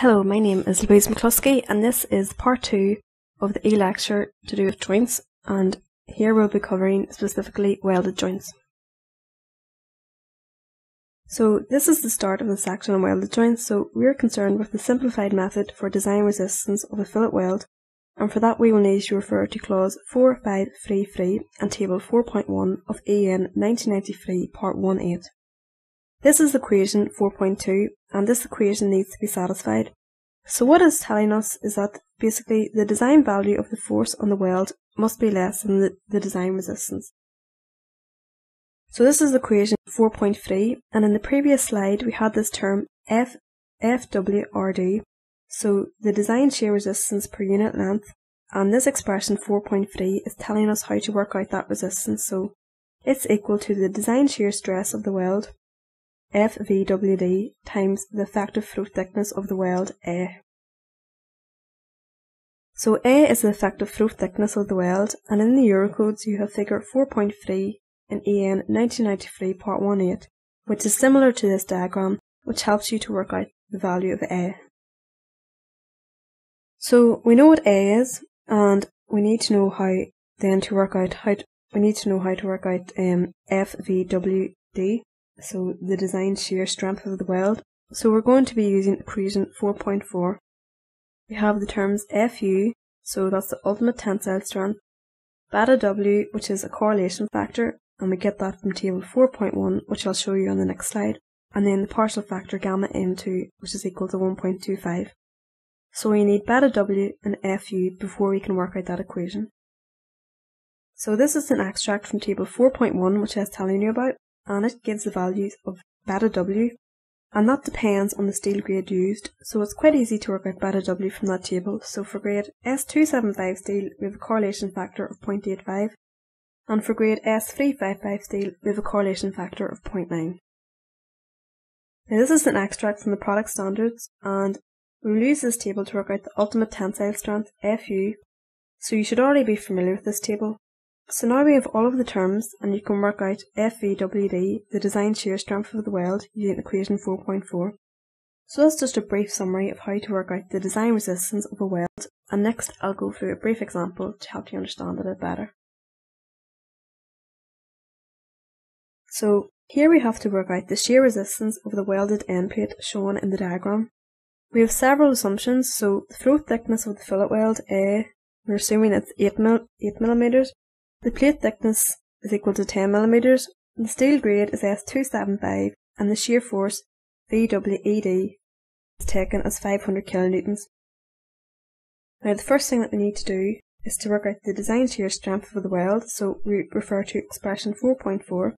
Hello, my name is Louise McCluskey and this is part two of the e-lecture to do with joints and here we'll be covering specifically welded joints. So this is the start of the section on welded joints, so we're concerned with the simplified method for design resistance of a fillet weld and for that we will need to refer to clause 4533 and table 4.1 of EN 1993 part 1.8. This is equation 4.2 and this equation needs to be satisfied. So what it's telling us is that basically the design value of the force on the weld must be less than the, the design resistance. So this is equation 4.3 and in the previous slide we had this term F, FWRD, so the design shear resistance per unit length and this expression 4.3 is telling us how to work out that resistance so it's equal to the design shear stress of the weld FVWD times the effective throat thickness of the weld A. So A is the effective throat thickness of the weld and in the Eurocodes you have figure 4.3 in EN 1993 part 1.8 which is similar to this diagram which helps you to work out the value of A. So we know what A is and we need to know how then to work out how to, we need to know how to work out um, FVWD so the design shear strength of the weld. So we're going to be using equation 4.4. We have the terms FU, so that's the ultimate tensile strength, beta W, which is a correlation factor, and we get that from table 4.1, which I'll show you on the next slide, and then the partial factor gamma M2, which is equal to 1.25. So we need beta W and FU before we can work out that equation. So this is an extract from table 4.1, which I was telling you about, and it gives the values of beta W and that depends on the steel grade used, so it's quite easy to work out beta W from that table. So for grade S275 steel, we have a correlation factor of 0.85, and for grade S355 steel, we have a correlation factor of 0.9. Now this is an extract from the product standards, and we will use this table to work out the ultimate tensile strength, FU, so you should already be familiar with this table. So now we have all of the terms and you can work out FVWD, the design shear strength of the weld, using equation 4.4. So that's just a brief summary of how to work out the design resistance of a weld and next I'll go through a brief example to help you understand it a bit better. So here we have to work out the shear resistance of the welded end plate shown in the diagram. We have several assumptions, so the throat thickness of the fillet weld A, we're assuming it's 8, mil, 8 millimeters, the plate thickness is equal to 10 mm, the steel grade is S275 and the shear force VWED is taken as 500 kilonewtons. Now the first thing that we need to do is to work out the design shear strength of the weld, so we refer to expression 4.4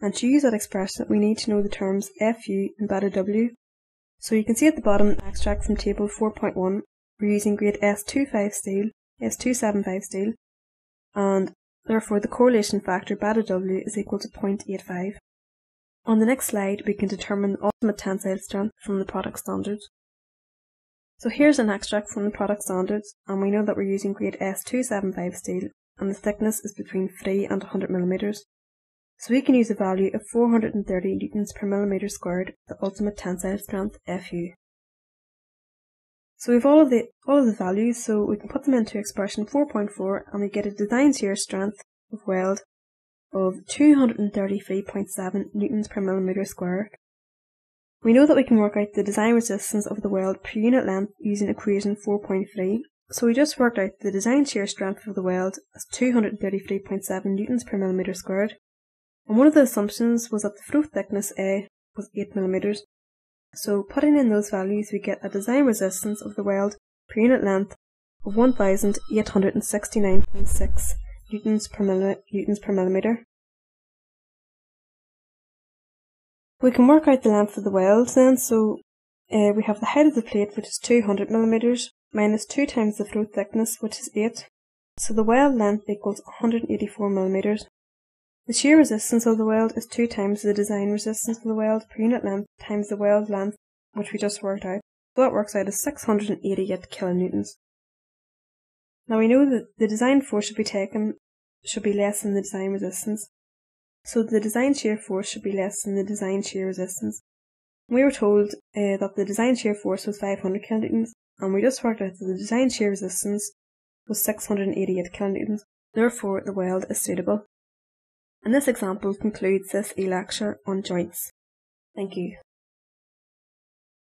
and to use that expression we need to know the terms FU and beta W. So you can see at the bottom extract from table 4.1 we're using grade S25 steel, S275 steel and therefore the correlation factor beta W is equal to 0.85. On the next slide we can determine the ultimate tensile strength from the product standards. So here's an extract from the product standards and we know that we're using grade S275 steel and the thickness is between 3 and 100 millimeters. So we can use a value of 430 newtons per millimeter squared, the ultimate tensile strength Fu. So we have all of the all of the values, so we can put them into expression 4.4 and we get a design shear strength of weld of 233.7 newtons per millimeter squared. We know that we can work out the design resistance of the weld per unit length using equation 4.3. So we just worked out the design shear strength of the weld as 233.7 newtons per millimeter squared. And one of the assumptions was that the throat thickness A was 8 millimeters so putting in those values we get a design resistance of the weld per unit length of 1869.6 newtons per, newtons per millimeter. We can work out the length of the weld then, so uh, we have the height of the plate which is 200 millimeters minus 2 times the throat thickness which is 8. So the weld length equals 184 millimeters. The shear resistance of the weld is two times the design resistance of the weld per unit length times the weld length, which we just worked out. So that works out as 688 kilonewtons. Now we know that the design force should be taken should be less than the design resistance. So the design shear force should be less than the design shear resistance. We were told uh, that the design shear force was 500 kilonewtons, and we just worked out that the design shear resistance was 688 kilonewtons. Therefore, the weld is suitable. And this example concludes this e-lecture on joints. Thank you.